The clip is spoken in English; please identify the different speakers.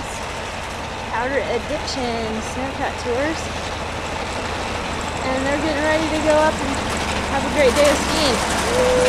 Speaker 1: last Powder Addiction Snowcat Tours. And they're getting ready to go up and have a great day of skiing.